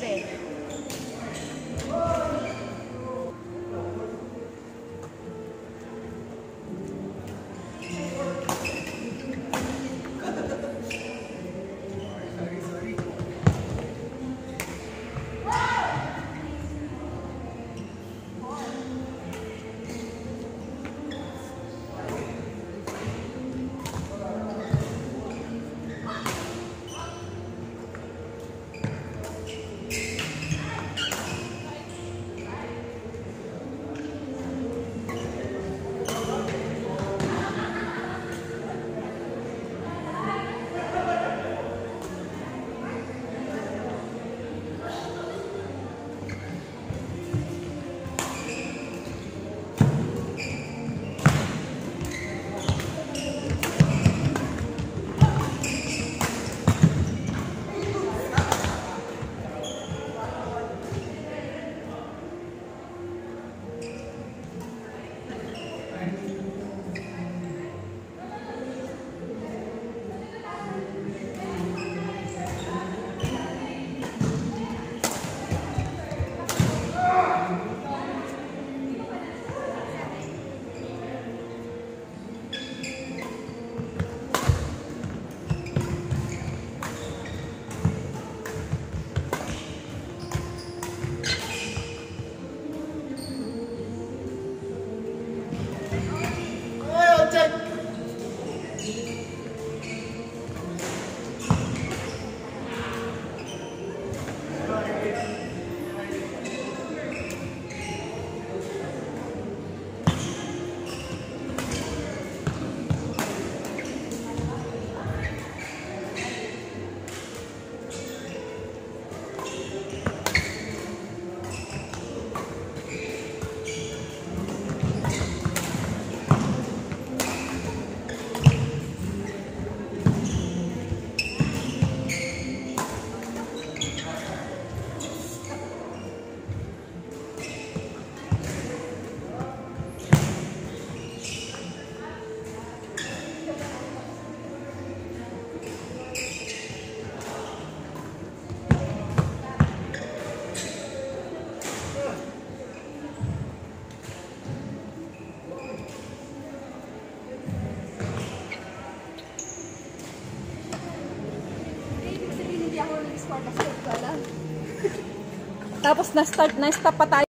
verde. Tapos na-start, na-stop pa tayo.